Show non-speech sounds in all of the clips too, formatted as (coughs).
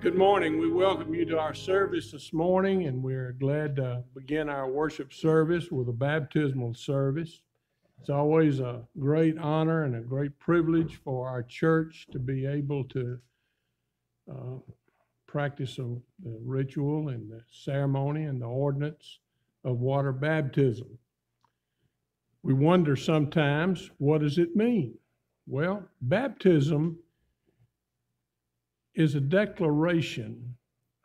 Good morning. We welcome you to our service this morning, and we're glad to begin our worship service with a baptismal service. It's always a great honor and a great privilege for our church to be able to uh, practice the ritual and the ceremony and the ordinance of water baptism. We wonder sometimes, what does it mean? Well, baptism is a declaration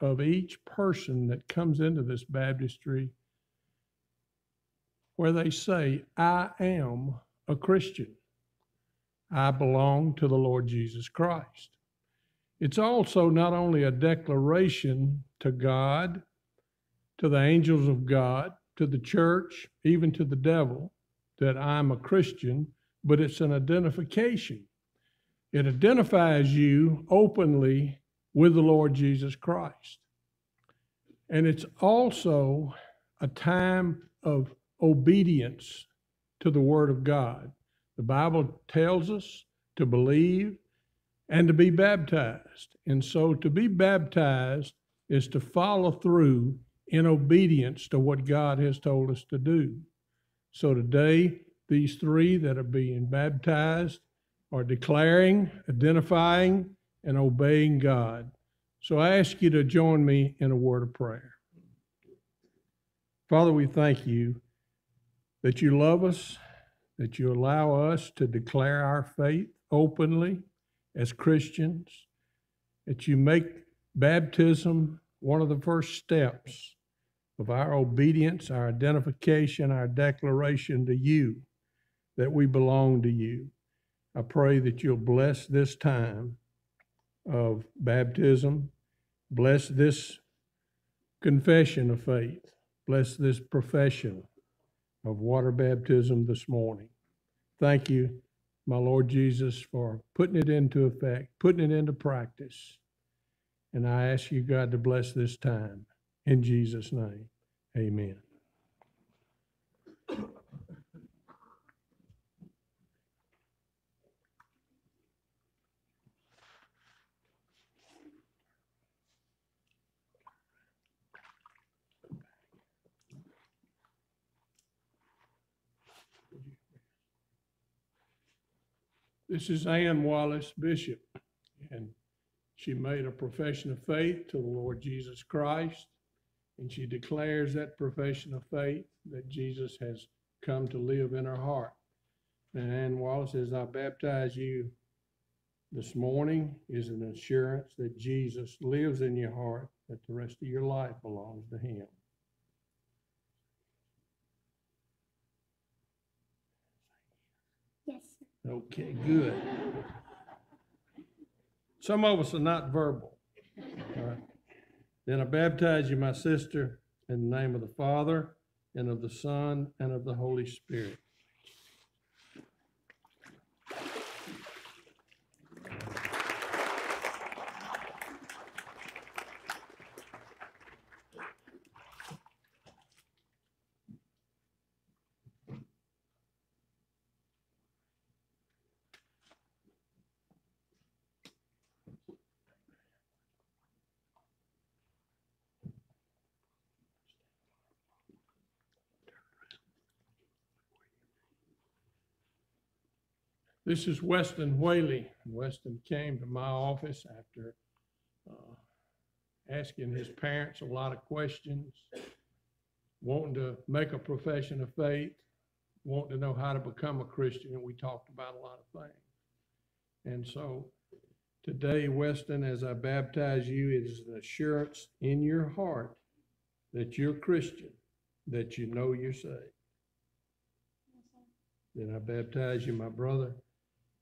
of each person that comes into this baptistry where they say, I am a Christian. I belong to the Lord Jesus Christ. It's also not only a declaration to God, to the angels of God, to the church, even to the devil, that I'm a Christian, but it's an identification. It identifies you openly with the Lord Jesus Christ. And it's also a time of obedience to the Word of God. The Bible tells us to believe and to be baptized. And so to be baptized is to follow through in obedience to what God has told us to do. So today, these three that are being baptized are declaring, identifying, and obeying God. So I ask you to join me in a word of prayer. Father, we thank you that you love us, that you allow us to declare our faith openly as Christians, that you make baptism one of the first steps of our obedience, our identification, our declaration to you that we belong to you. I pray that you'll bless this time of baptism, bless this confession of faith, bless this profession of water baptism this morning. Thank you, my Lord Jesus, for putting it into effect, putting it into practice. And I ask you, God, to bless this time. In Jesus' name, amen. This is Ann Wallace Bishop, and she made a profession of faith to the Lord Jesus Christ, and she declares that profession of faith that Jesus has come to live in her heart. And Ann Wallace, says, I baptize you this morning, is an assurance that Jesus lives in your heart, that the rest of your life belongs to Him. Okay, good. Some of us are not verbal. Then I baptize you, my sister, in the name of the Father, and of the Son, and of the Holy Spirit. This is Weston Whaley. Weston came to my office after uh, asking his parents a lot of questions, wanting to make a profession of faith, wanting to know how to become a Christian, and we talked about a lot of things. And so today, Weston, as I baptize you, it is an assurance in your heart that you're Christian, that you know you're saved. Then I baptize you, my brother,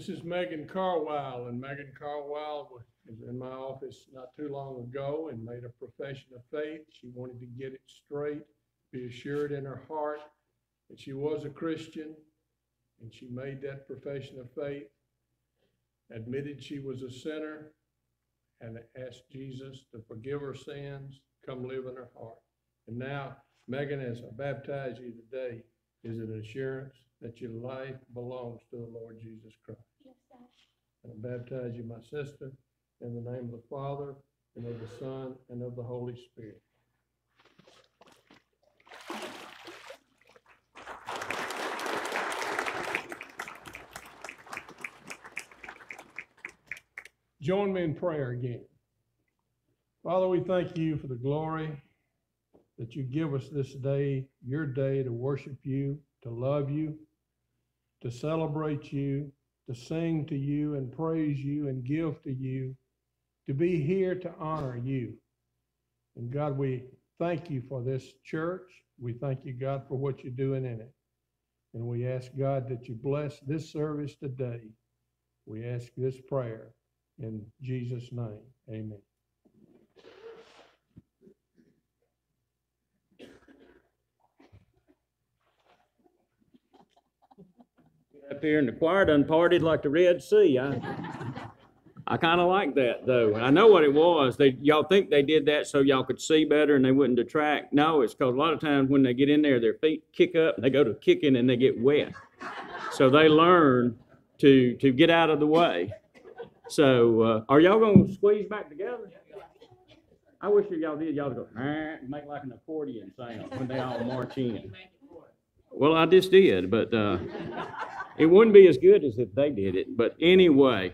This is Megan Carwile, and Megan Carwile was in my office not too long ago and made a profession of faith. She wanted to get it straight be assured in her heart that she was a Christian and she made that profession of faith, admitted she was a sinner, and asked Jesus to forgive her sins, come live in her heart. And now, Megan, as I baptize you today, is an assurance that your life belongs to the Lord Jesus Christ. And I baptize you, my sister, in the name of the Father, and of the Son, and of the Holy Spirit. Join me in prayer again. Father, we thank you for the glory that you give us this day, your day to worship you, to love you, to celebrate you, to sing to you and praise you and give to you, to be here to honor you. And God, we thank you for this church. We thank you, God, for what you're doing in it. And we ask, God, that you bless this service today. We ask this prayer in Jesus' name. Amen. Up here in the choir done partied like the Red Sea. I, I kind of like that though. I know what it was. They y'all think they did that so y'all could see better and they wouldn't detract. No, it's because a lot of times when they get in there, their feet kick up and they go to kicking and they get wet. So they learn to to get out of the way. So uh, are y'all gonna squeeze back together? I wish y'all did. Y'all go make like an accordion sound when they all march in. Well, I just did, but uh, it wouldn't be as good as if they did it. But anyway,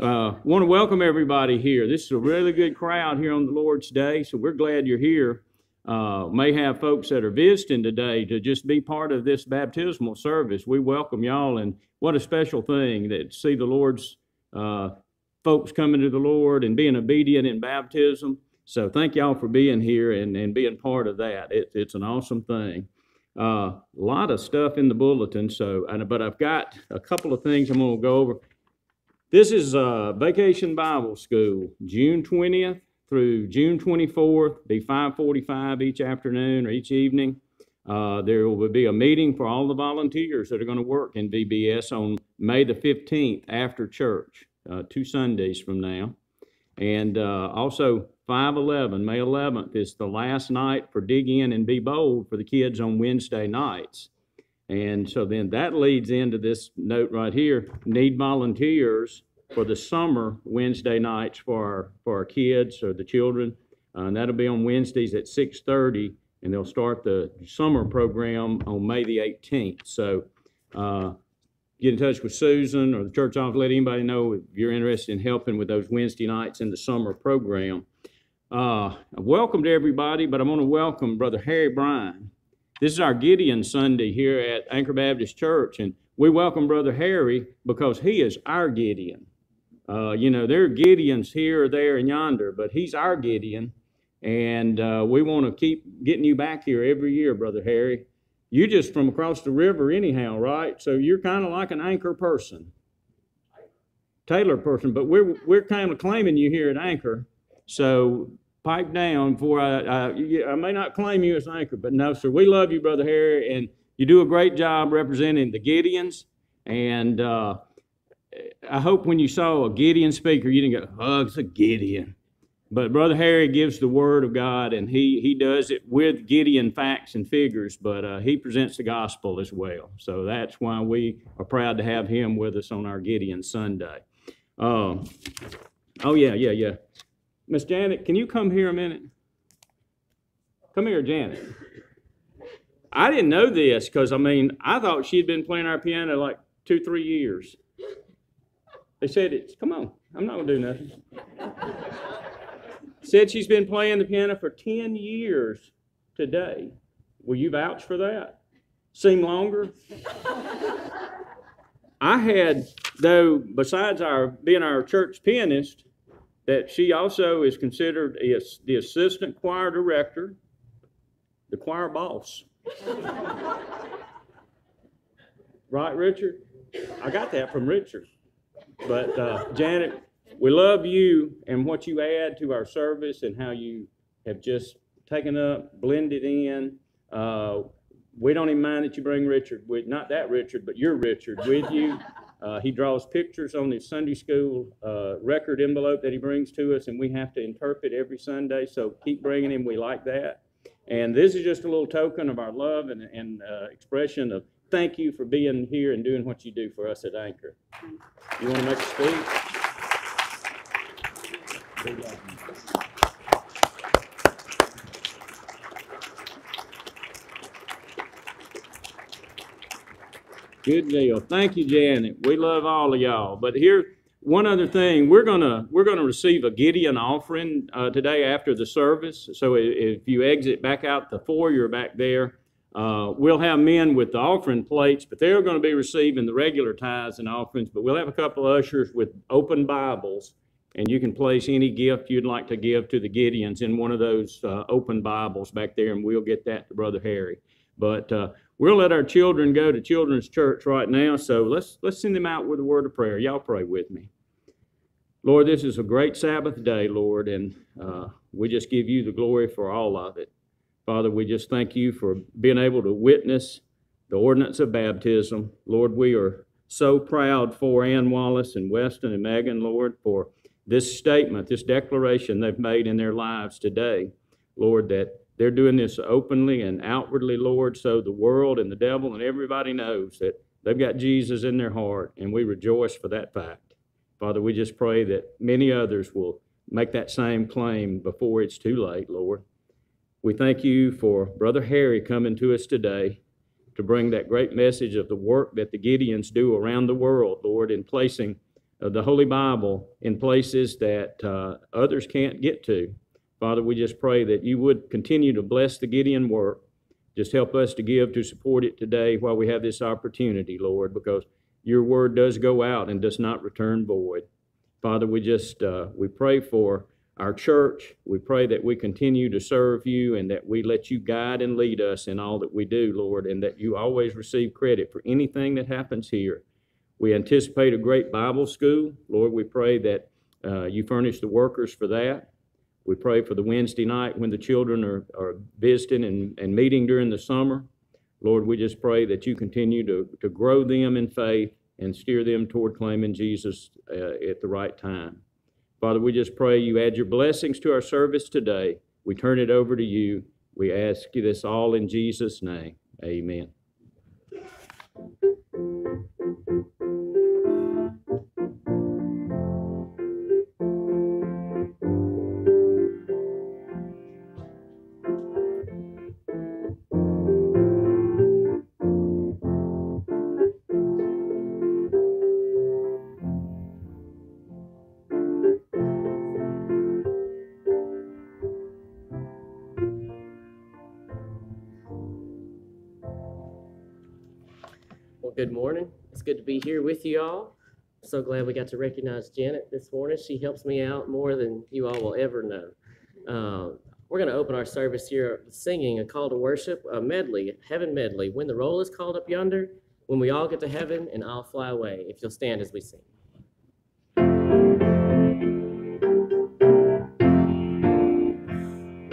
uh, want to welcome everybody here. This is a really good crowd here on the Lord's Day, so we're glad you're here. Uh, may have folks that are visiting today to just be part of this baptismal service. We welcome y'all, and what a special thing that see the Lord's uh, folks coming to the Lord and being obedient in baptism. So thank y'all for being here and, and being part of that. It, it's an awesome thing. A uh, lot of stuff in the bulletin, so, but I've got a couple of things I'm going to go over. This is uh, Vacation Bible School, June 20th through June 24th, be 5:45 each afternoon or each evening. Uh, there will be a meeting for all the volunteers that are going to work in VBS on May the 15th after church, uh, two Sundays from now. And uh, also 511, May 11th is the last night for Dig In and Be Bold for the kids on Wednesday nights. And so then that leads into this note right here, need volunteers for the summer Wednesday nights for our, for our kids or the children. Uh, and that'll be on Wednesdays at 6:30 and they'll start the summer program on May the 18th. So uh, get in touch with Susan or the church office, let anybody know if you're interested in helping with those Wednesday nights in the summer program. Uh, I've welcomed everybody, but I'm going to welcome Brother Harry Bryan. This is our Gideon Sunday here at Anchor Baptist Church, and we welcome Brother Harry because he is our Gideon. Uh, you know, there are Gideons here, there, and yonder, but he's our Gideon, and uh, we want to keep getting you back here every year, Brother Harry. You just from across the river, anyhow, right? So you're kind of like an Anchor person, Taylor person, but we're we're kind of claiming you here at Anchor. So pipe down before I, I, I may not claim you as anchor, but no, sir, we love you, Brother Harry, and you do a great job representing the Gideons. And uh, I hope when you saw a Gideon speaker, you didn't go, oh, it's a Gideon. But Brother Harry gives the word of God, and he, he does it with Gideon facts and figures, but uh, he presents the gospel as well. So that's why we are proud to have him with us on our Gideon Sunday. Uh, oh, yeah, yeah, yeah. Miss Janet, can you come here a minute? Come here, Janet. I didn't know this because, I mean, I thought she'd been playing our piano like two, three years. They said it's, come on, I'm not to do nothing. said she's been playing the piano for 10 years today. Will you vouch for that? Seem longer? I had, though, besides our being our church pianist, that she also is considered the assistant choir director, the choir boss. right, Richard? I got that from Richard. But uh, Janet, we love you and what you add to our service and how you have just taken up, blended in. Uh, we don't even mind that you bring Richard with, not that Richard, but your Richard with you. Uh, he draws pictures on his Sunday school uh, record envelope that he brings to us, and we have to interpret every Sunday. So keep bringing him. We like that. And this is just a little token of our love and, and uh, expression of thank you for being here and doing what you do for us at Anchor. You want to make a speech? Good deal. Thank you, Janet. We love all of y'all. But here, one other thing, we're gonna we're gonna receive a Gideon offering uh, today after the service. So if you exit back out the foyer back there, uh, we'll have men with the offering plates, but they're going to be receiving the regular tithes and offerings. But we'll have a couple of ushers with open Bibles, and you can place any gift you'd like to give to the Gideons in one of those uh, open Bibles back there, and we'll get that to Brother Harry. But uh, we'll let our children go to children's church right now. So let's let's send them out with a word of prayer. Y'all pray with me. Lord, this is a great Sabbath day, Lord, and uh, we just give you the glory for all of it. Father, we just thank you for being able to witness the ordinance of baptism. Lord, we are so proud for Ann Wallace and Weston and Megan, Lord, for this statement, this declaration they've made in their lives today. Lord, that they're doing this openly and outwardly, Lord, so the world and the devil and everybody knows that they've got Jesus in their heart, and we rejoice for that fact. Father, we just pray that many others will make that same claim before it's too late, Lord. We thank you for Brother Harry coming to us today to bring that great message of the work that the Gideons do around the world, Lord, in placing uh, the Holy Bible in places that uh, others can't get to. Father, we just pray that you would continue to bless the Gideon work. Just help us to give to support it today while we have this opportunity, Lord, because your word does go out and does not return void. Father, we just uh, we pray for our church. We pray that we continue to serve you and that we let you guide and lead us in all that we do, Lord, and that you always receive credit for anything that happens here. We anticipate a great Bible school. Lord, we pray that uh, you furnish the workers for that. We pray for the Wednesday night when the children are, are visiting and, and meeting during the summer. Lord, we just pray that you continue to, to grow them in faith and steer them toward claiming Jesus uh, at the right time. Father, we just pray you add your blessings to our service today. We turn it over to you. We ask you this all in Jesus' name. Amen. Good to be here with you all. So glad we got to recognize Janet this morning. She helps me out more than you all will ever know. Uh, we're going to open our service here singing a call to worship, a medley, heaven medley. When the roll is called up yonder, when we all get to heaven, and I'll fly away. If you'll stand as we sing.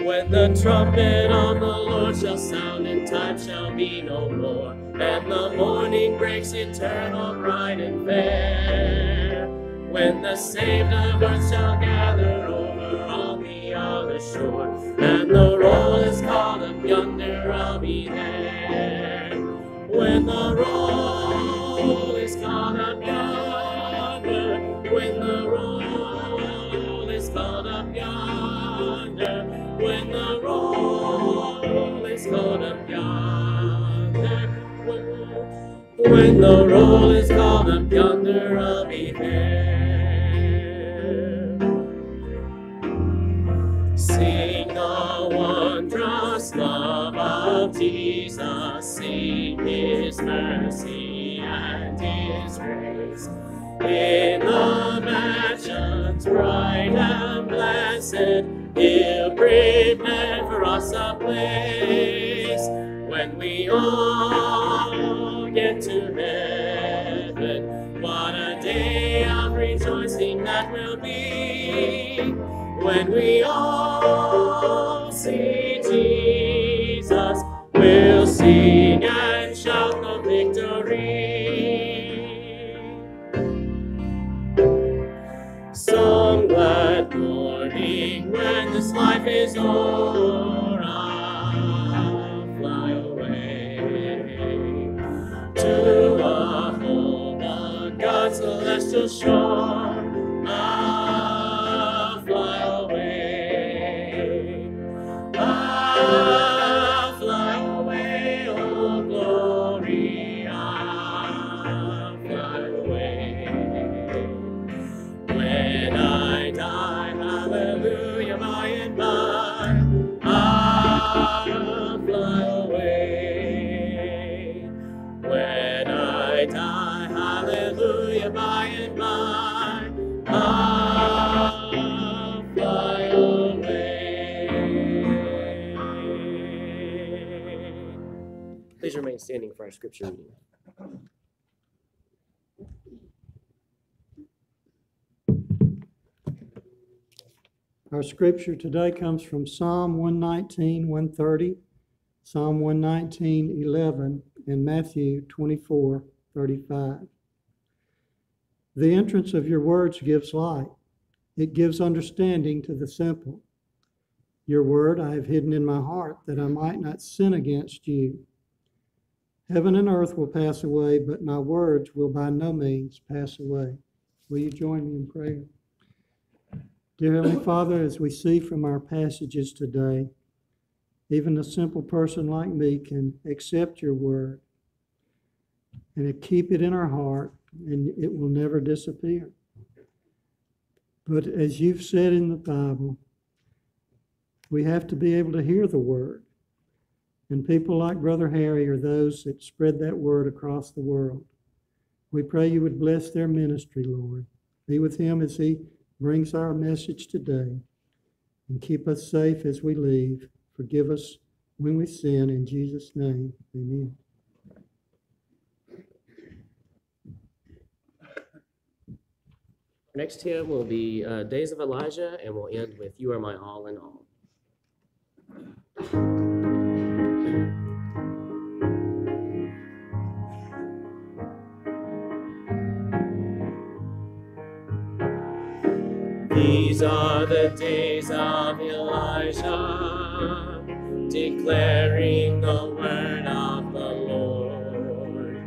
When the trumpet of the Lord shall sound and time shall be no more, and the morning breaks eternal, bright and fair. When the saved of earth shall gather over on the other shore, and the roll is called up yonder, I'll be there. When the roll is called up yonder, when the roll is called up yonder, when the roll is called up yonder, when, the roll is called up yonder, I'll be there. Sing the wondrous love of Jesus, sing his mercy and his grace. In the mansions bright and blessed, he'll prepare for us a place when we all to heaven. What a day of rejoicing that will be when we all see Jesus. We're sing for our scripture reading. Our scripture today comes from Psalm 119, 130, Psalm 119, 11, and Matthew 24, 35. The entrance of your words gives light. It gives understanding to the simple. Your word I have hidden in my heart that I might not sin against you. Heaven and earth will pass away, but my words will by no means pass away. Will you join me in prayer? Dear Heavenly (coughs) Father, as we see from our passages today, even a simple person like me can accept your word and keep it in our heart, and it will never disappear. But as you've said in the Bible, we have to be able to hear the word. And people like Brother Harry are those that spread that word across the world. We pray you would bless their ministry, Lord. Be with him as he brings our message today and keep us safe as we leave. Forgive us when we sin. In Jesus' name, amen. Next hymn will be uh, Days of Elijah, and we'll end with You Are My All in All. These are the days of Elijah, declaring the word of the Lord.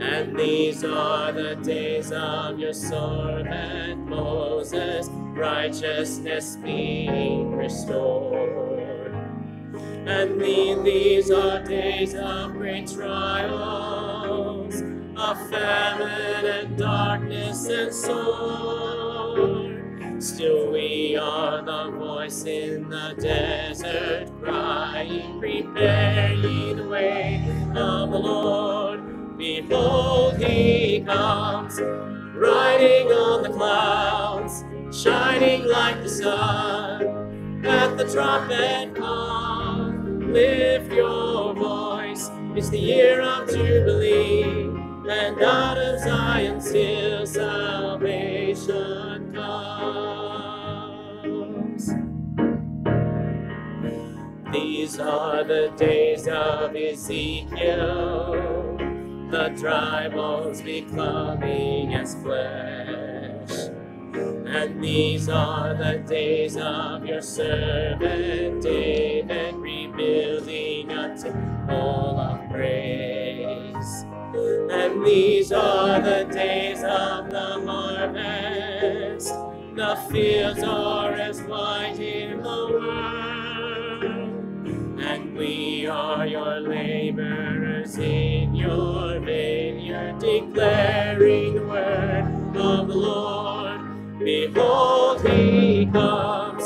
And these are the days of your servant Moses, righteousness being restored. And the- these are days of great trials, of famine and darkness and sword. Still we are the voice in the desert crying, prepare ye the way of the Lord. Behold, he comes, riding on the clouds, shining like the sun. At the trumpet call, lift your voice. It's the year of Jubilee, and out of Zion's hill salvation These are the days of Ezekiel, the dry bones becoming as flesh. And these are the days of your servant David, rebuilding a temple of praise. And these are the days of the harvest. The fields are as white in the world. We are your laborers in your vineyard, declaring the word of the Lord. Behold, he comes,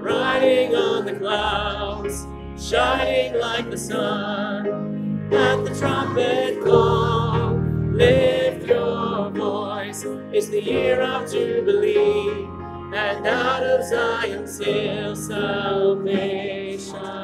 riding on the clouds, shining like the sun. At the trumpet call, lift your voice. It's the year of Jubilee, and out of Zion's hill salvation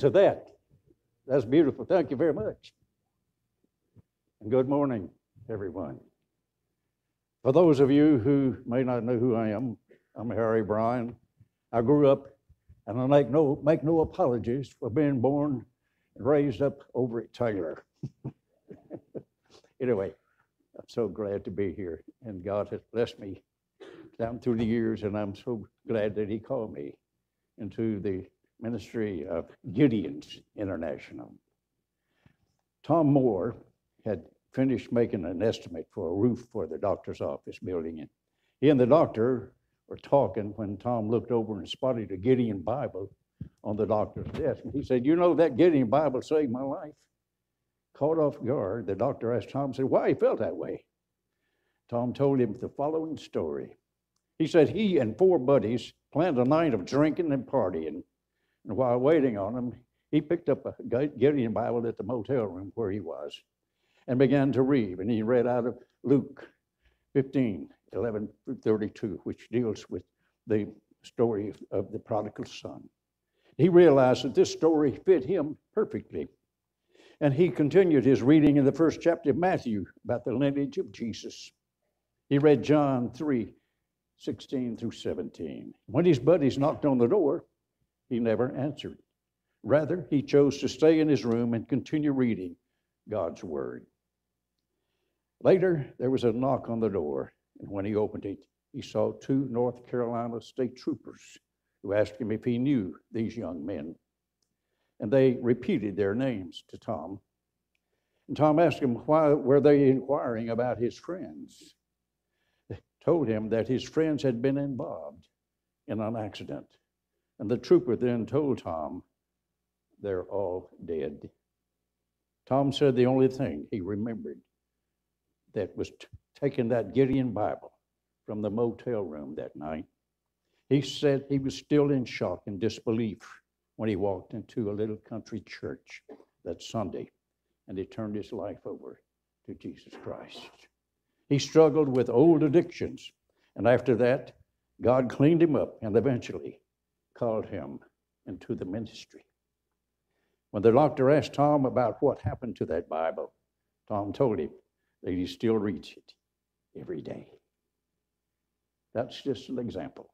To that, that's beautiful. Thank you very much. And good morning, everyone. For those of you who may not know who I am, I'm Harry Bryan. I grew up, and I make no, make no apologies for being born and raised up over at Taylor. (laughs) anyway, I'm so glad to be here, and God has blessed me down through the years, and I'm so glad that He called me into the ministry of Gideons International. Tom Moore had finished making an estimate for a roof for the doctor's office building. And he and the doctor were talking when Tom looked over and spotted a Gideon Bible on the doctor's desk. And he said, You know, that Gideon Bible saved my life. Caught off guard, the doctor asked Tom, said, Why he felt that way? Tom told him the following story. He said he and four buddies planned a night of drinking and partying. And while waiting on him, he picked up a Gideon Bible at the motel room where he was and began to read. And he read out of Luke 15, 11 through 32, which deals with the story of the prodigal son. He realized that this story fit him perfectly. And he continued his reading in the first chapter of Matthew about the lineage of Jesus. He read John 3 16 through 17. When his buddies knocked on the door, he never answered. Rather, he chose to stay in his room and continue reading God's Word. Later, there was a knock on the door, and when he opened it, he saw two North Carolina state troopers who asked him if he knew these young men. And they repeated their names to Tom. And Tom asked him why were they inquiring about his friends. They told him that his friends had been involved in an accident. And the trooper then told Tom, they're all dead. Tom said the only thing he remembered that was taking that Gideon Bible from the motel room that night. He said he was still in shock and disbelief when he walked into a little country church that Sunday and he turned his life over to Jesus Christ. He struggled with old addictions, and after that, God cleaned him up and eventually called him into the ministry. When the doctor asked Tom about what happened to that Bible, Tom told him that he still reads it every day. That's just an example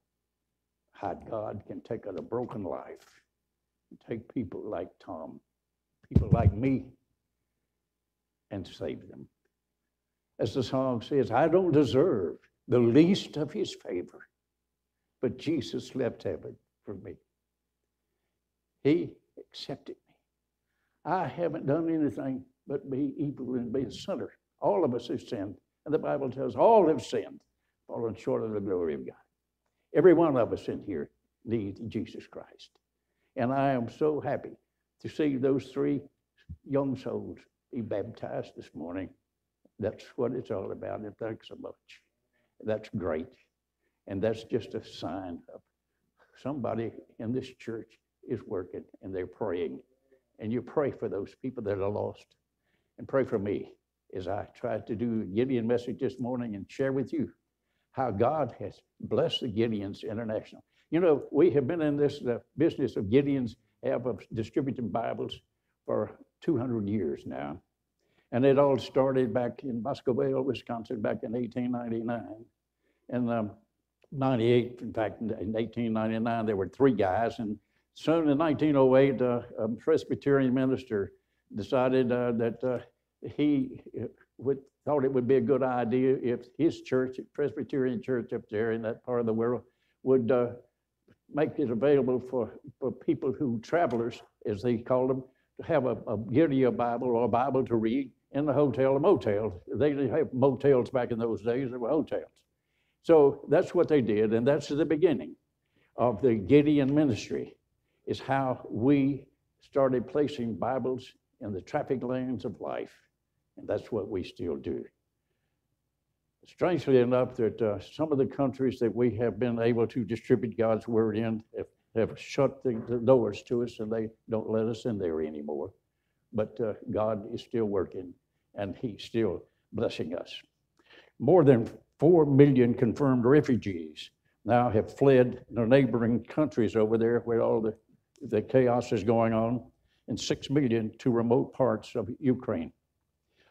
how God can take a broken life and take people like Tom, people like me, and save them. As the song says, I don't deserve the least of his favor, but Jesus left heaven for me. He accepted me. I haven't done anything but be evil and be a sinner. All of us have sinned. And the Bible tells all have sinned, fallen short of the glory of God. Every one of us in here needs Jesus Christ. And I am so happy to see those three young souls be baptized this morning. That's what it's all about. And thanks so much. That's great. And that's just a sign of somebody in this church is working and they're praying. And you pray for those people that are lost and pray for me as I tried to do Gideon message this morning and share with you how God has blessed the Gideons International. You know, we have been in this business of Gideons have of distributing Bibles for 200 years now. And it all started back in Boscobel, Wisconsin, back in 1899. And um, 98, in fact, in 1899, there were three guys. And soon in 1908, uh, a Presbyterian minister decided uh, that uh, he uh, would, thought it would be a good idea if his church, Presbyterian church up there in that part of the world, would uh, make it available for, for people who, travelers, as they called them, to have a, a Gideon Bible or a Bible to read in the hotel or motel. They didn't have motels back in those days, there were hotels. So that's what they did, and that's the beginning of the Gideon ministry, is how we started placing Bibles in the traffic lanes of life and that's what we still do. Strangely enough, that uh, some of the countries that we have been able to distribute God's word in have, have shut the, the, doors to us and they don't let us in there anymore. But uh, God is still working and He's still blessing us. More than 4 million confirmed refugees now have fled the neighboring countries over there where all the the chaos is going on, and 6 million to remote parts of Ukraine.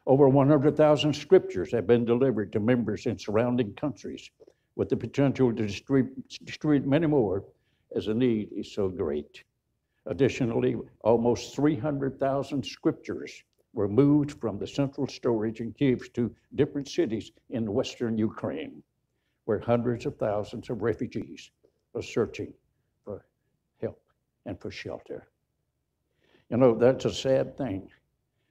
Over 100,000 scriptures have been delivered to members in surrounding countries with the potential to distribute, distribute many more as the need is so great. Additionally, almost 300,000 scriptures were moved from the central storage in Kiev to different cities in western Ukraine, where hundreds of thousands of refugees are searching for help and for shelter. You know, that's a sad thing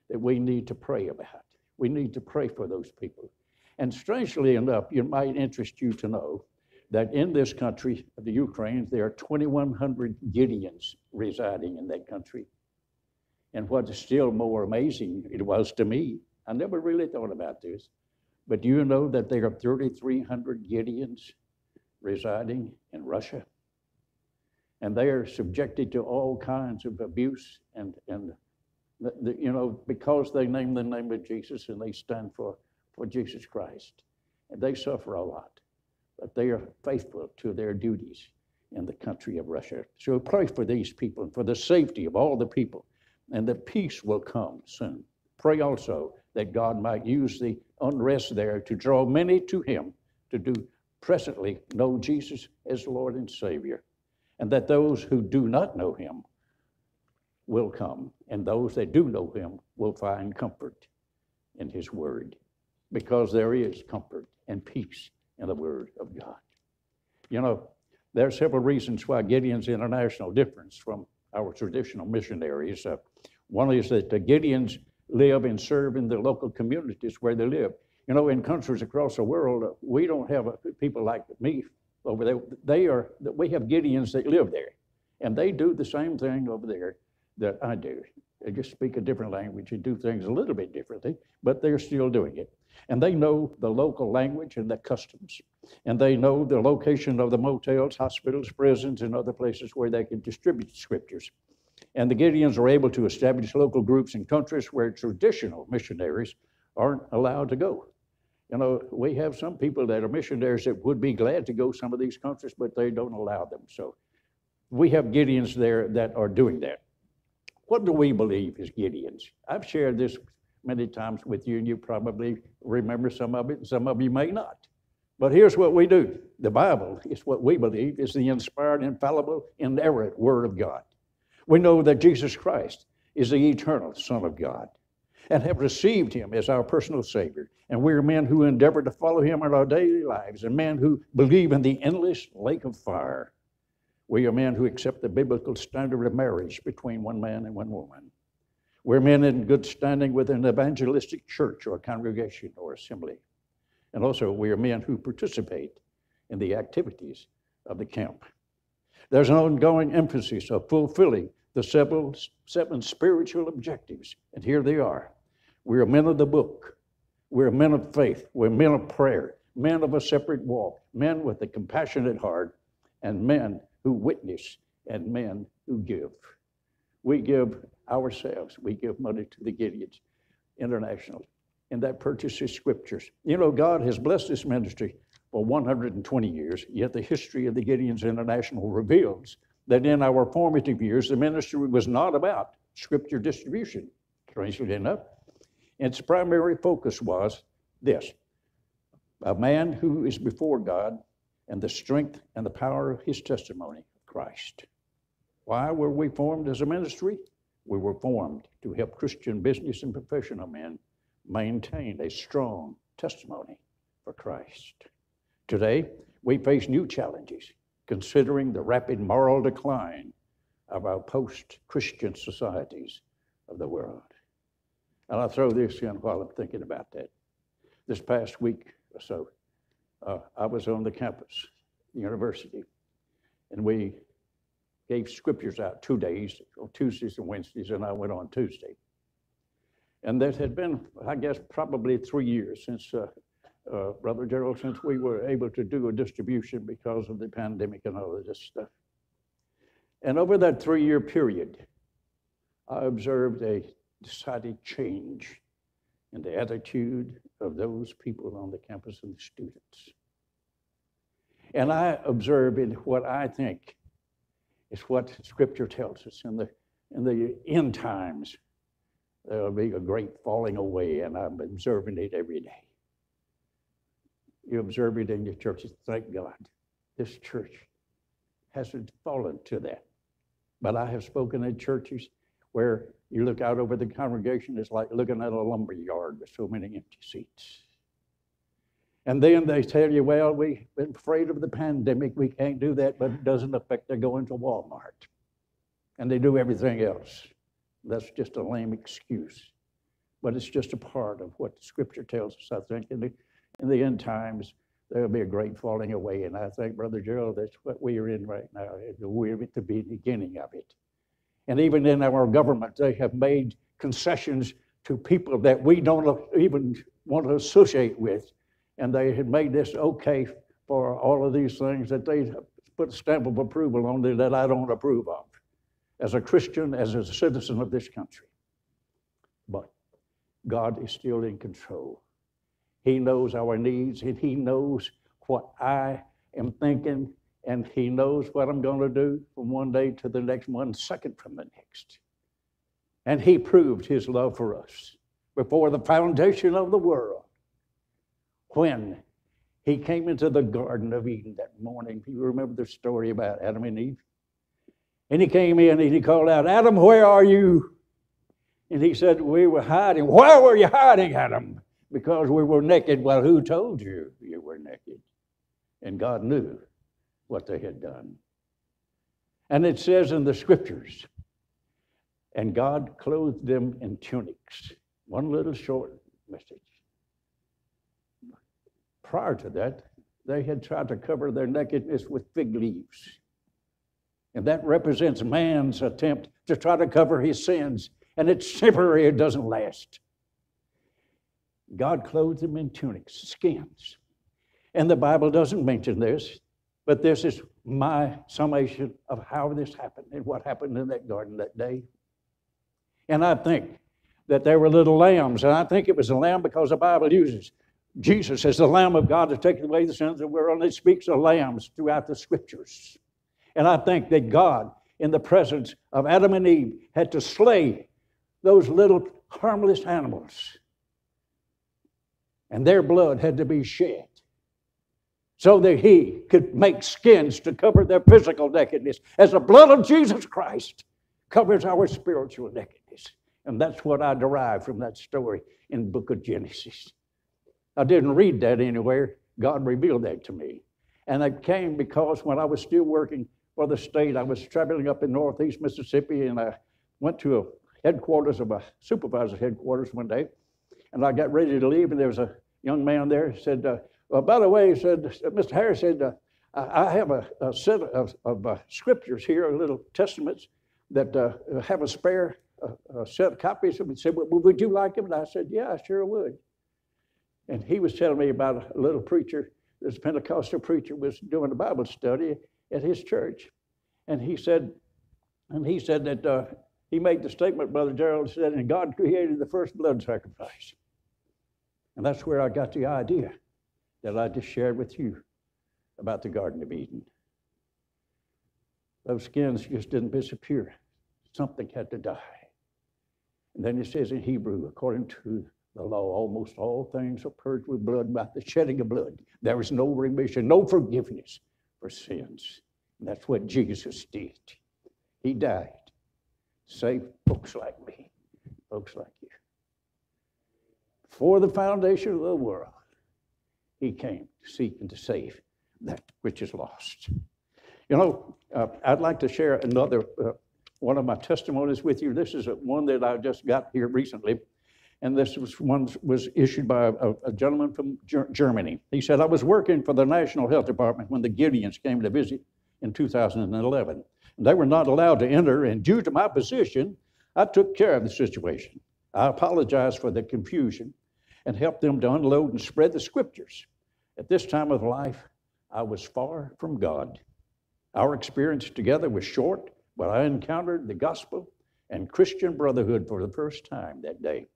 that we need to pray about. We need to pray for those people. And strangely enough, it might interest you to know that in this country, of the Ukraine, there are 2,100 Gideons residing in that country. And what is still more amazing, it was to me, I never really thought about this, but do you know that there are 3,300 Gideons residing in Russia? And they are subjected to all kinds of abuse and, and the, the, you know, because they name the name of Jesus and they stand for, for Jesus Christ. And they suffer a lot, but they are faithful to their duties in the country of Russia. So pray for these people and for the safety of all the people, and that peace will come soon. Pray also that God might use the unrest there to draw many to Him to do presently know Jesus as Lord and Savior, and that those who do not know Him will come, and those that do know him will find comfort in his word, because there is comfort and peace in the word of God. You know, there are several reasons why Gideons International differs from our traditional missionaries. Uh, one is that the Gideons live and serve in the local communities where they live. You know, in countries across the world, we don't have people like me over there. They are, we have Gideons that live there, and they do the same thing over there that I do. They just speak a different language and do things a little bit differently, but they're still doing it. And they know the local language and the customs. And they know the location of the motels, hospitals, prisons, and other places where they can distribute scriptures. And the Gideons are able to establish local groups in countries where traditional missionaries aren't allowed to go. You know, we have some people that are missionaries that would be glad to go some of these countries, but they don't allow them. So we have Gideons there that are doing that. What do we believe as Gideons? I've shared this many times with you, and you probably remember some of it, some of you may not. But here's what we do the Bible is what we believe is the inspired, infallible, inerrant Word of God. We know that Jesus Christ is the eternal Son of God and have received Him as our personal Savior. And we're men who endeavor to follow Him in our daily lives and men who believe in the endless lake of fire we are men who accept the biblical standard of marriage between one man and one woman. We're men in good standing with an evangelistic church or congregation or assembly. And also, we are men who participate in the activities of the camp. There's an ongoing emphasis of fulfilling the seven, seven spiritual objectives, and here they are. We are men of the book. We're men of faith. We're men of prayer, men of a separate walk, men with a compassionate heart, and men who witness and men who give. We give ourselves, we give money to the Gideons International, and that purchases scriptures. You know, God has blessed this ministry for 120 years, yet the history of the Gideons International reveals that in our formative years, the ministry was not about scripture distribution, strangely enough. Its primary focus was this a man who is before God and the strength and the power of his testimony Christ. Why were we formed as a ministry? We were formed to help Christian business and professional men maintain a strong testimony for Christ. Today, we face new challenges considering the rapid moral decline of our post Christian societies of the world. And I'll throw this in while I'm thinking about that. This past week or so, uh, I was on the campus, the university, and we gave scriptures out two days, on Tuesdays and Wednesdays, and I went on Tuesday. And that had been, I guess, probably three years since, uh, uh, Brother Gerald, since we were able to do a distribution because of the pandemic and all of this stuff. And over that three year period, I observed a decided change in the attitude of those people on the campus and the students. And I observe in what I think It's what Scripture tells us in the, in the end times. There'll be a great falling away, and I'm observing it every day. You observe it in your churches. Thank God. This church hasn't fallen to that. But I have spoken in churches where you look out over the congregation, it's like looking at a lumber yard with so many empty seats. And then they tell you, well, we've been afraid of the pandemic, we can't do that, but it doesn't affect their going to Walmart. And they do everything else. That's just a lame excuse. But it's just a part of what the scripture tells us, I think. In the, in the end times, there'll be a great falling away. And I think, Brother Gerald, that's what we are in right now. We're at the beginning of it. And even in our government, they have made concessions to people that we don't even want to associate with. And they had made this okay for all of these things that they put a stamp of approval on that I don't approve of as a Christian, as a citizen of this country. But God is still in control. He knows our needs and He knows what I am thinking and He knows what I'm going to do from one day to the next, one second from the next. And He proved His love for us before the foundation of the world when He came into the Garden of Eden that morning. You remember the story about Adam and Eve? And He came in and He called out, Adam, where are you? And He said, We were hiding. Why were you hiding, Adam? Because we were naked. Well, who told you you were naked? And God knew what they had done. And it says in the scriptures, and God clothed them in tunics. One little short message. Prior to that, they had tried to cover their nakedness with fig leaves. And that represents man's attempt to try to cover his sins. And it's temporary, it doesn't last. God clothed them in tunics, skins. And the Bible doesn't mention this. But this is my summation of how this happened and what happened in that garden that day. And I think that there were little lambs, and I think it was a lamb because the Bible uses Jesus as the Lamb of God to take away the sins of the world, and it speaks of lambs throughout the scriptures. And I think that God, in the presence of Adam and Eve, had to slay those little harmless animals. And their blood had to be shed so that he could make skins to cover their physical nakedness, as the blood of Jesus Christ covers our spiritual nakedness. And that's what I derive from that story in book of Genesis. I didn't read that anywhere. God revealed that to me. And it came because when I was still working for the state, I was traveling up in northeast Mississippi and I went to a headquarters of a supervisor's headquarters one day. And I got ready to leave, and there was a young man there who said, uh, well, by the way, said, Mr. Harris said, uh, I have a, a set of, of uh, scriptures here, little testaments that uh, have a spare uh, set of copies of them. He said, well, would you like them? And I said, yeah, I sure would. And he was telling me about a little preacher, this Pentecostal preacher was doing a Bible study at his church. And he said, and he said that uh, he made the statement, Brother Gerald said, and God created the first blood sacrifice. And that's where I got the idea that I just shared with you about the Garden of Eden. Those skins just didn't disappear. Something had to die. And then it says in Hebrew, according to the law, almost all things are purged with blood by the shedding of blood. There is no remission, no forgiveness for sins. And that's what Jesus did. He died. Save folks like me, folks like you. For the foundation of the world, he came to seek and to save that which is lost. You know, uh, I'd like to share another uh, one of my testimonies with you. This is one that I just got here recently, and this was one was issued by a, a gentleman from Ger- Germany. He said, "I was working for the National Health Department when the Gideons came to visit in 2011. And they were not allowed to enter, and due to my position, I took care of the situation. I apologize for the confusion and help them to unload and spread the scriptures. At this time of life, I was far from God. Our experience together was short, but I encountered the gospel and Christian brotherhood for the first time that day.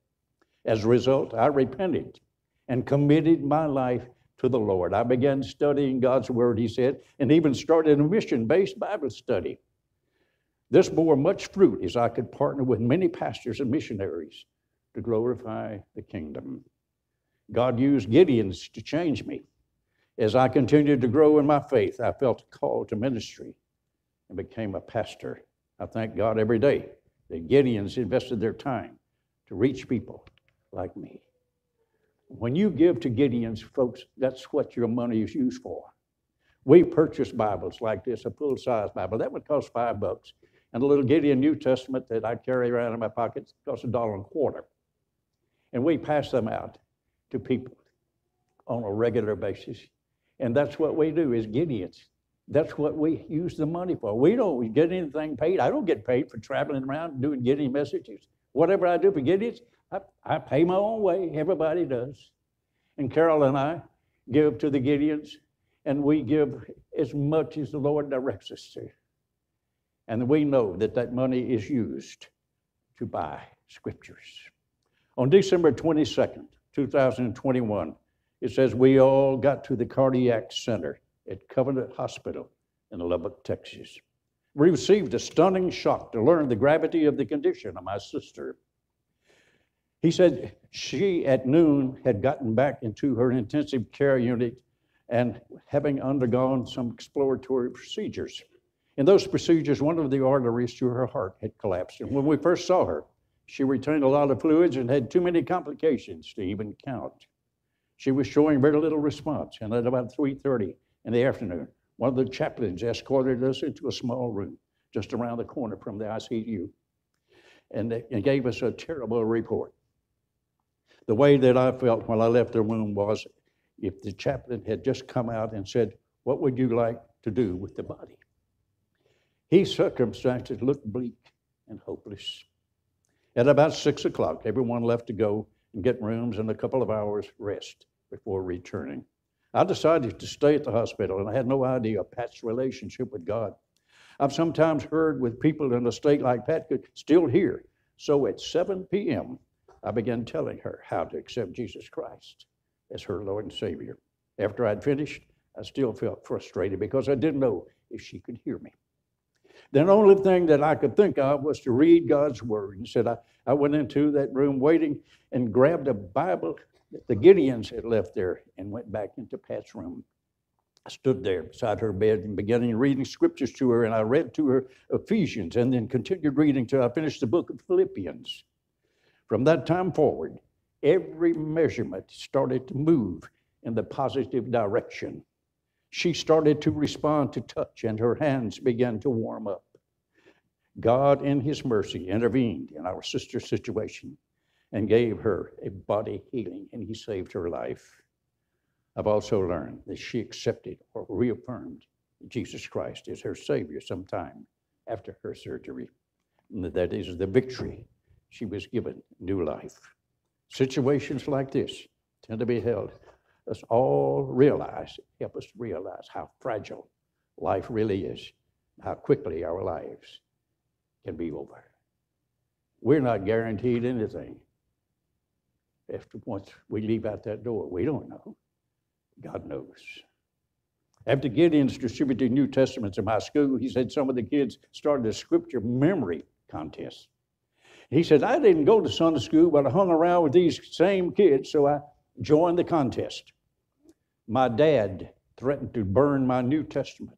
As a result, I repented and committed my life to the Lord. I began studying God's Word, he said, and even started a mission based Bible study. This bore much fruit as I could partner with many pastors and missionaries to glorify the kingdom. God used Gideons to change me. As I continued to grow in my faith, I felt a call to ministry and became a pastor. I thank God every day that Gideons invested their time to reach people like me. When you give to Gideons, folks, that's what your money is used for. We purchase Bibles like this, a full size Bible. That would cost five bucks. And a little Gideon New Testament that I carry around in my pocket costs a dollar and a quarter. And we pass them out to people on a regular basis. And that's what we do as Gideons. That's what we use the money for. We don't get anything paid. I don't get paid for traveling around doing Gideon messages. Whatever I do for Gideons, I, I pay my own way. Everybody does. And Carol and I give to the Gideons, and we give as much as the Lord directs us to. And we know that that money is used to buy scriptures. On December 22nd, 2021, it says we all got to the cardiac center at Covenant Hospital in Lubbock, Texas. We received a stunning shock to learn the gravity of the condition of my sister. He said she at noon had gotten back into her intensive care unit and having undergone some exploratory procedures. In those procedures, one of the arteries to her heart had collapsed. And when we first saw her, she retained a lot of fluids and had too many complications to even count. She was showing very little response. And at about 3:30 in the afternoon, one of the chaplains escorted us into a small room just around the corner from the ICU and, and gave us a terrible report. The way that I felt when I left the room was if the chaplain had just come out and said, What would you like to do with the body? His circumstances looked bleak and hopeless. At about six o'clock, everyone left to go and get rooms and a couple of hours rest before returning. I decided to stay at the hospital, and I had no idea of Pat's relationship with God. I've sometimes heard with people in a state like Pat could still hear. So at 7 p.m., I began telling her how to accept Jesus Christ as her Lord and Savior. After I'd finished, I still felt frustrated because I didn't know if she could hear me. The only thing that I could think of was to read God's Word. And said I, I went into that room waiting and grabbed a Bible that the Gideons had left there and went back into Pat's room. I stood there beside her bed and began reading scriptures to her, and I read to her Ephesians and then continued reading till I finished the book of Philippians. From that time forward, every measurement started to move in the positive direction. She started to respond to touch, and her hands began to warm up. God, in His mercy, intervened in our sister's situation and gave her a body healing, and He saved her life. I've also learned that she accepted or reaffirmed Jesus Christ as her Savior sometime after her surgery. That is the victory she was given new life. Situations like this tend to be held. Us all realize, help us realize how fragile life really is, how quickly our lives can be over. We're not guaranteed anything after once we leave out that door. We don't know. God knows. After Gideon's distributed New Testaments in my school, he said some of the kids started a scripture memory contest. He said, I didn't go to Sunday school, but I hung around with these same kids, so I joined the contest. My dad threatened to burn my New Testament,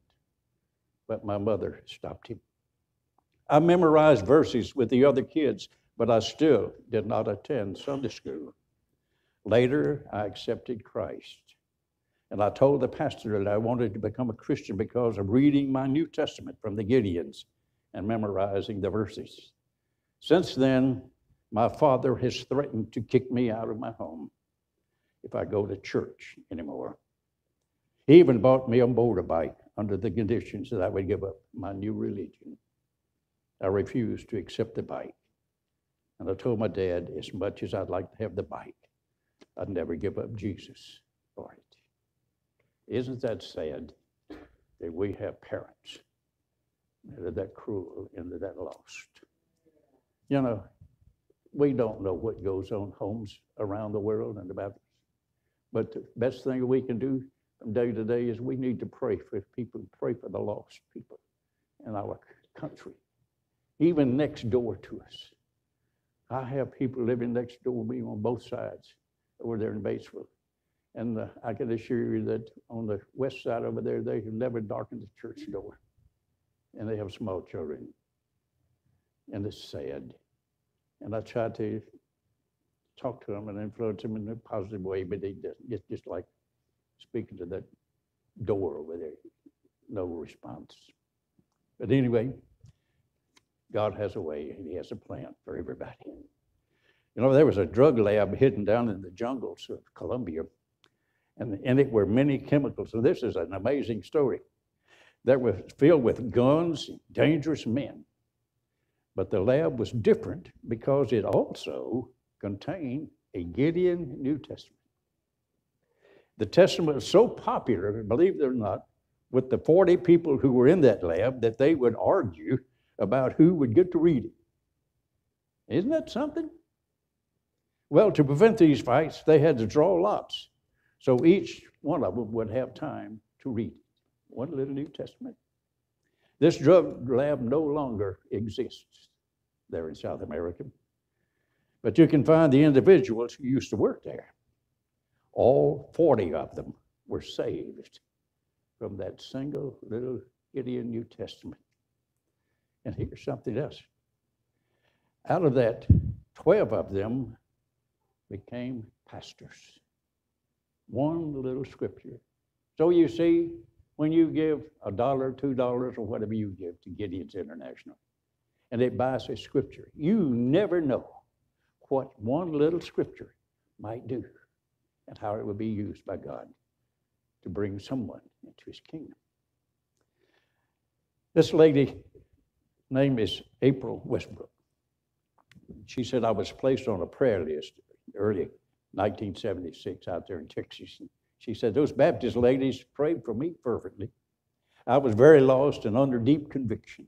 but my mother stopped him. I memorized verses with the other kids, but I still did not attend Sunday school. Later, I accepted Christ. And I told the pastor that I wanted to become a Christian because of reading my New Testament from the Gideons and memorizing the verses. Since then, my father has threatened to kick me out of my home if I go to church anymore. He even bought me a motorbike under the conditions that I would give up my new religion. I refused to accept the bike. And I told my dad, as much as I'd like to have the bike, I'd never give up Jesus for it. Isn't that sad that we have parents that are that cruel and that lost? You know, we don't know what goes on homes around the world and about but the best thing we can do from day to day is we need to pray for people, pray for the lost people in our country even next door to us. I have people living next door to me on both sides over there in Batesville. And uh, I can assure you that on the west side over there, they have never darkened the church door. And they have small children. And it's sad. And I try to talk to them and influence them in a positive way, but they just, just like speaking to that door over there. No response. But anyway, God has a way and He has a plan for everybody. You know, there was a drug lab hidden down in the jungles of Colombia, and in it were many chemicals. And this is an amazing story. That was filled with guns, dangerous men. But the lab was different because it also contained a Gideon New Testament. The Testament was so popular, believe it or not, with the 40 people who were in that lab that they would argue about who would get to read it. Isn't that something? Well, to prevent these fights, they had to draw lots. So each one of them would have time to read one little New Testament. This drug lab no longer exists there in South America. But you can find the individuals who used to work there. All 40 of them were saved from that single little Gideon New Testament. And here's something else. Out of that, 12 of them became pastors. One little scripture. So you see, when you give a dollar, two dollars, or whatever you give to Gideons International, and it buys a scripture, you never know what one little scripture might do and how it will be used by God to bring someone into his kingdom. This lady name is April Westbrook. She said I was placed on a prayer list early 1976 out there in Texas. She said those Baptist ladies prayed for me fervently. I was very lost and under deep conviction.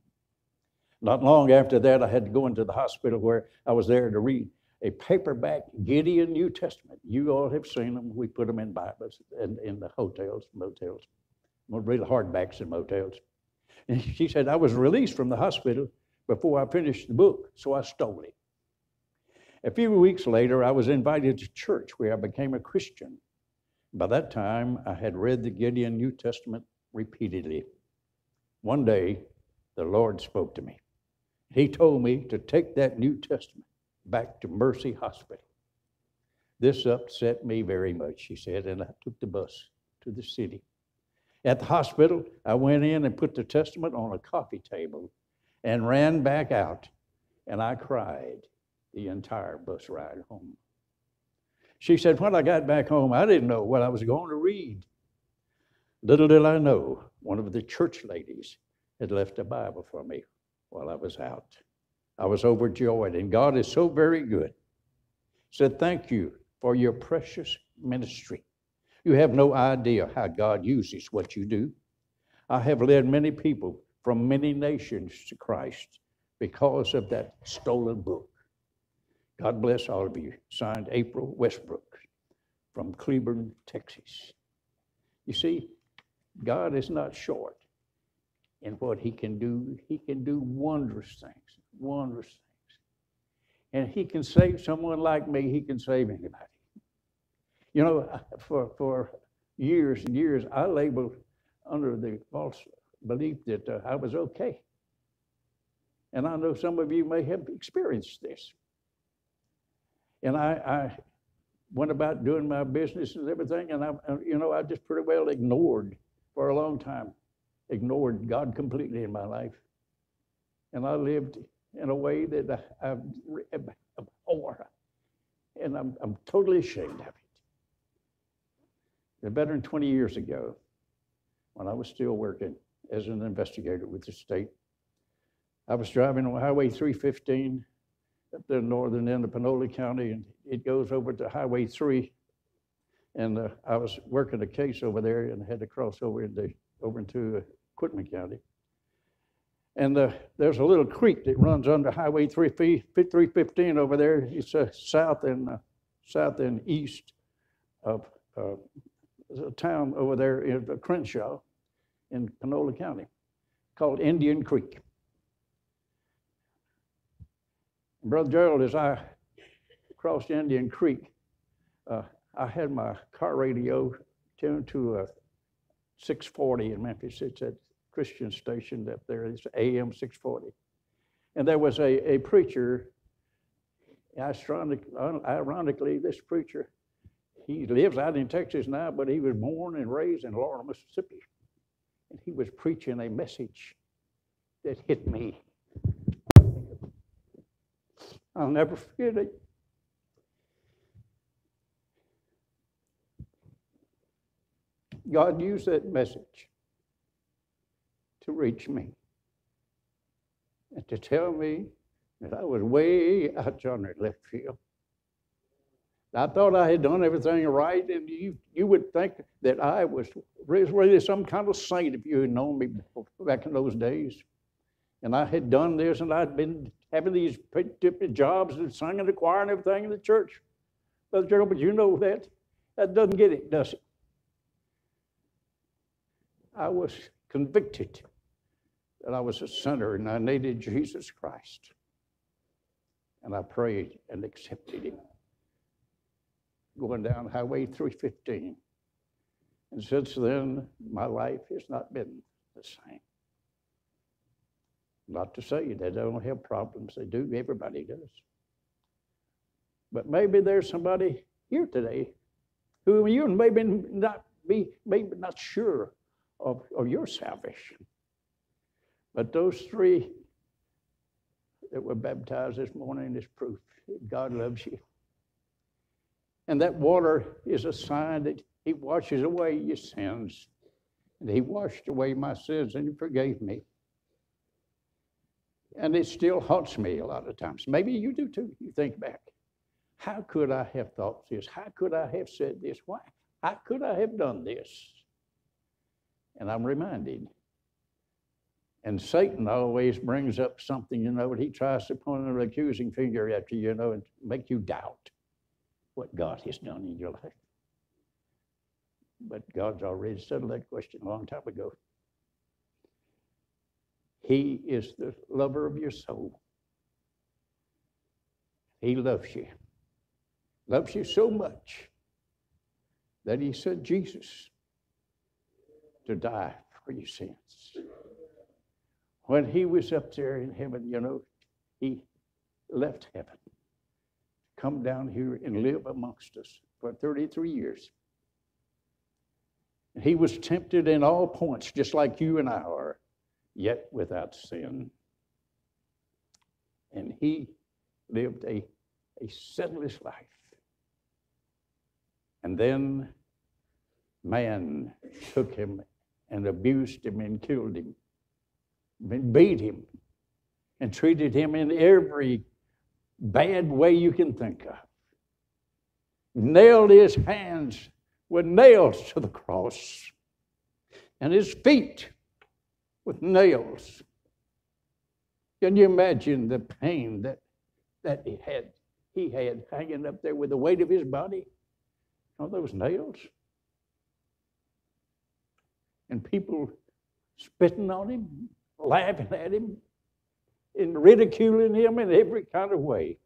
Not long after that, I had to go into the hospital where I was there to read a paperback Gideon New Testament. You all have seen them. We put them in Bibles and in the hotels, motels, real hardbacks in motels. And she said, I was released from the hospital before I finished the book, so I stole it. A few weeks later, I was invited to church where I became a Christian. By that time, I had read the Gideon New Testament repeatedly. One day, the Lord spoke to me. He told me to take that New Testament back to Mercy Hospital. This upset me very much, she said, and I took the bus to the city. At the hospital, I went in and put the testament on a coffee table and ran back out, and I cried the entire bus ride home. She said, When I got back home, I didn't know what I was going to read. Little did I know, one of the church ladies had left a Bible for me while I was out. I was overjoyed, and God is so very good. Said, Thank you for your precious ministry. You have no idea how God uses what you do. I have led many people from many nations to Christ because of that stolen book. God bless all of you. Signed April Westbrook from Cleburne, Texas. You see, God is not short in what He can do. He can do wondrous things, wondrous things. And He can save someone like me, He can save anybody. You know, for, for years and years, I labeled under the false belief that uh, I was okay. And I know some of you may have experienced this. And I, I went about doing my business and everything, and I, you know, I just pretty well ignored for a long time, ignored God completely in my life. And I lived in a way that I, I abhor, and I'm, I'm totally ashamed of it better than 20 years ago, when I was still working as an investigator with the state, I was driving on Highway 315 at the northern end of Panola County, and it goes over to Highway 3. And uh, I was working a case over there and had to cross over into, over into uh, Quitman County. And uh, there's a little creek that runs under Highway 315 over there. It's uh, south and uh, south and east of uh, a town over there in Crenshaw in Panola County called Indian Creek. Brother Gerald, as I crossed Indian Creek, uh, I had my car radio tuned to a 640 in Memphis. It's a Christian station up there. It's AM 640. And there was a, a preacher, ironically, this preacher, he lives out in Texas now, but he was born and raised in Laurel, Mississippi. And he was preaching a message that hit me. I'll never forget it. God used that message to reach me and to tell me that I was way out on the left field. I thought I had done everything right, and you, you would think that I was really some kind of saint if you had known me back in those days. And I had done this, and I'd been having these jobs and singing in the choir and everything in the church. Brother Gerald, but you know that. That doesn't get it, does it? I was convicted that I was a sinner and I needed Jesus Christ. And I prayed and accepted Him. Going down Highway 315. And since then, my life has not been the same. Not to say that I don't have problems, they do, everybody does. But maybe there's somebody here today who you maybe not be maybe not sure of, of your salvation. But those three that were baptized this morning is proof God loves you. And that water is a sign that He washes away your sins. And He washed away my sins and He forgave me. And it still haunts me a lot of times. Maybe you do too. You think back. How could I have thought this? How could I have said this? Why? How could I have done this? And I'm reminded. And Satan always brings up something, you know, and he tries to point an accusing finger at you, you know, and make you doubt what God has done in your life. But God's already settled that question a long time ago. He is the lover of your soul. He loves you. Loves you so much that he sent Jesus to die for your sins. When he was up there in heaven, you know, he left heaven to come down here and live amongst us for 33 years. He was tempted in all points, just like you and I are yet without sin. And he lived a, a sinless life. And then man took him and abused him and killed him, beat him, and treated him in every bad way you can think of. Nailed his hands with nails to the cross, and his feet with nails. Can you imagine the pain that, that he had? He had hanging up there with the weight of his body. All those nails. And people spitting on him, laughing at him, and ridiculing him in every kind of way.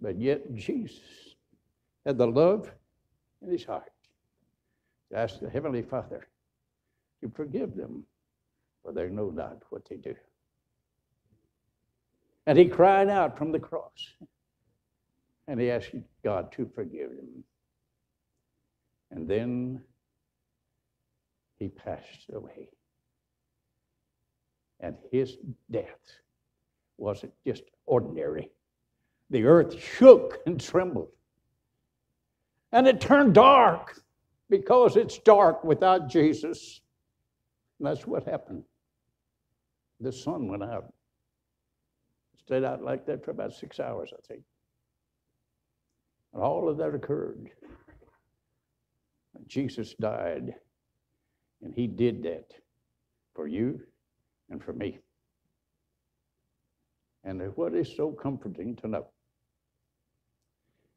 But yet Jesus had the love in his heart to ask the Heavenly Father to forgive them, for they know not what they do. And he cried out from the cross, and he asked God to forgive him. And then he passed away. And his death wasn't just ordinary. The earth shook (laughs) and trembled. And it turned dark because it's dark without Jesus. And that's what happened. The sun went out. Stayed out like that for about six hours, I think. And all of that occurred. Jesus died, and he did that for you and for me. And what is so comforting to know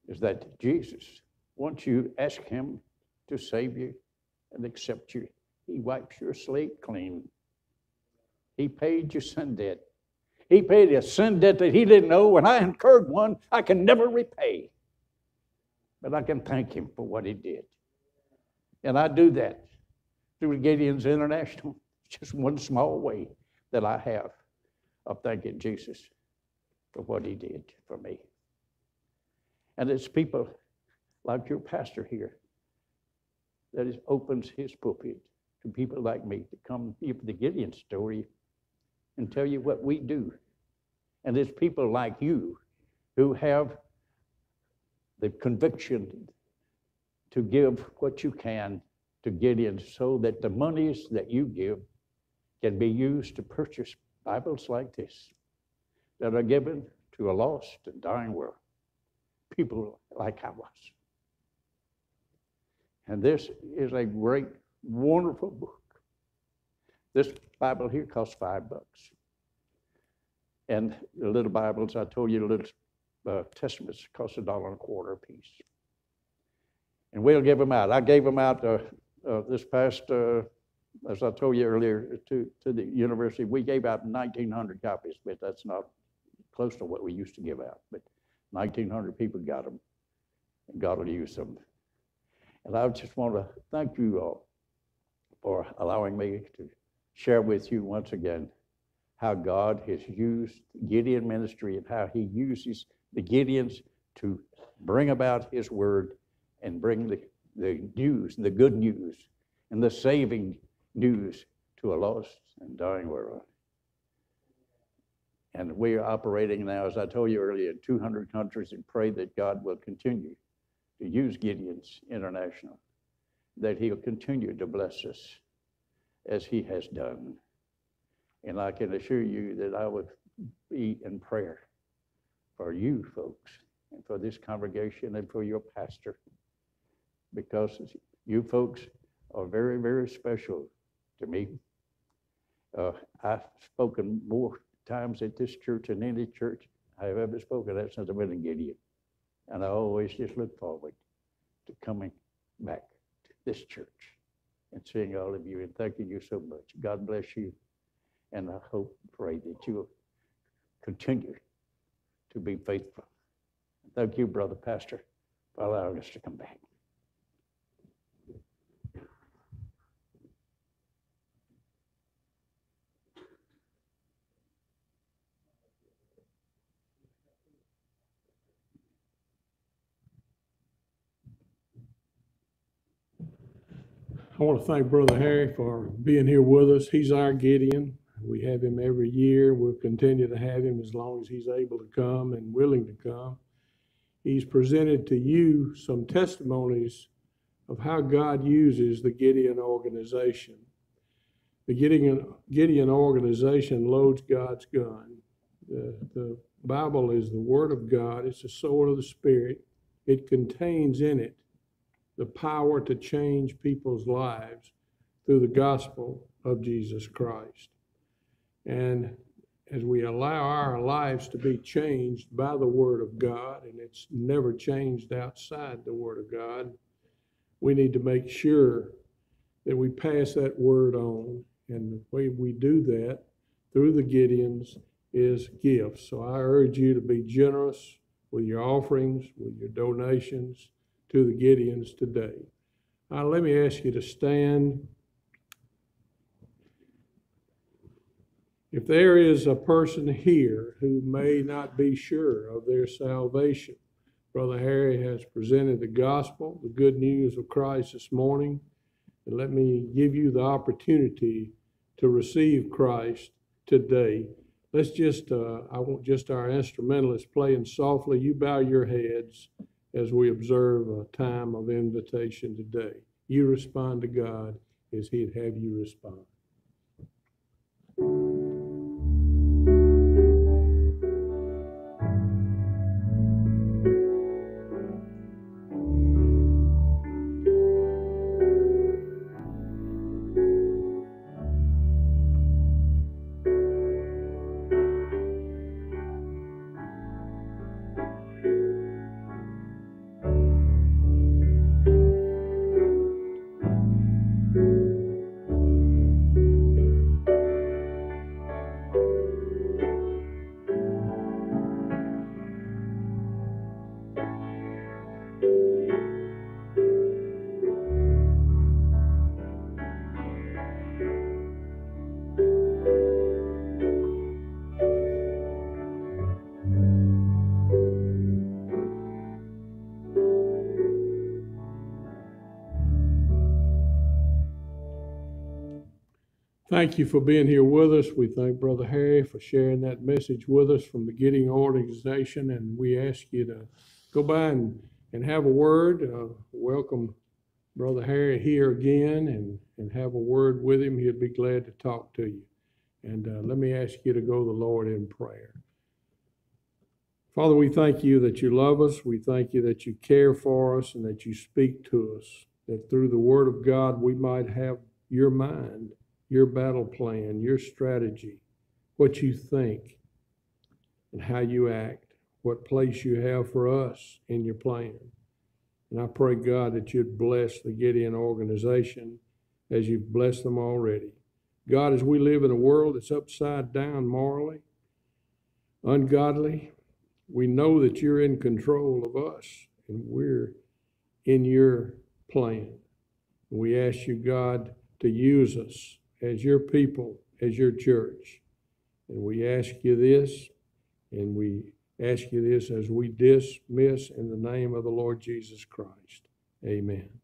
is that Jesus, once you ask him to save you and accept you, he wipes your slate clean. He paid your sin debt. He paid a sin debt that he didn't owe, and I incurred one I can never repay. But I can thank him for what he did. And I do that through Gideons International. Just one small way that I have of thanking Jesus for what he did for me. And it's people like your pastor here that is, opens his pulpit to people like me to come hear the Gideon story and tell you what we do. And it's people like you who have the conviction to give what you can to Gideon so that the monies that you give can be used to purchase Bibles like this that are given to a lost and dying world. People like I was. And this is a great, wonderful book. This Bible here costs five bucks. And the little Bibles, I told you, the little uh, Testaments cost a dollar and a quarter a piece. And we'll give them out. I gave them out uh, uh, this past, uh, as I told you earlier, to, to the university. We gave out 1,900 copies, but that's not close to what we used to give out. But 1,900 people got them, and God will use them. And I just want to thank you all for allowing me to share with you once again how God has used Gideon ministry and how he uses the Gideons to bring about his word and bring the, the news, the good news, and the saving news to a lost and dying world. And we are operating now, as I told you earlier, in 200 countries and pray that God will continue to use Gideons International, that he'll continue to bless us as he has done. And I can assure you that I would be in prayer for you folks and for this congregation and for your pastor because you folks are very, very special to me. Uh, I've spoken more times at this church than any church I have ever spoken at since I've been in Gideon. And I always just look forward to coming back to this church and seeing all of you and thanking you so much. God bless you. And I hope, pray that you will continue to be faithful. Thank you, Brother Pastor, for allowing us to come back. I want to thank Brother Harry for being here with us. He's our Gideon. We have him every year. We'll continue to have him as long as he's able to come and willing to come. He's presented to you some testimonies of how God uses the Gideon organization. The Gideon, Gideon organization loads God's gun. The, the Bible is the Word of God, it's the sword of the Spirit. It contains in it the power to change people's lives through the gospel of Jesus Christ. And as we allow our lives to be changed by the Word of God, and it's never changed outside the Word of God, we need to make sure that we pass that Word on. And the way we do that through the Gideons is gifts. So I urge you to be generous with your offerings, with your donations to the Gideons today. Uh, let me ask you to stand. If there is a person here who may not be sure of their salvation, Brother Harry has presented the gospel, the good news of Christ this morning. And let me give you the opportunity to receive Christ today. Let's just, uh, I want just our instrumentalists playing softly. You bow your heads as we observe a time of invitation today. You respond to God as He'd have you respond. Thank you for being here with us. We thank Brother Harry for sharing that message with us from the Gideon Organization, and we ask you to go by and, and have a word. Uh, welcome Brother Harry here again and, and have a word with him. He'd be glad to talk to you. And uh, let me ask you to go to the Lord in prayer. Father, we thank you that you love us. We thank you that you care for us and that you speak to us, that through the Word of God we might have your mind your battle plan, your strategy, what you think, and how you act, what place you have for us in your plan. And I pray, God, that you'd bless the Gideon organization as you've blessed them already. God, as we live in a world that's upside down morally, ungodly, we know that you're in control of us and we're in your plan. We ask you, God, to use us as your people, as your church. And we ask you this, and we ask you this as we dismiss in the name of the Lord Jesus Christ. Amen.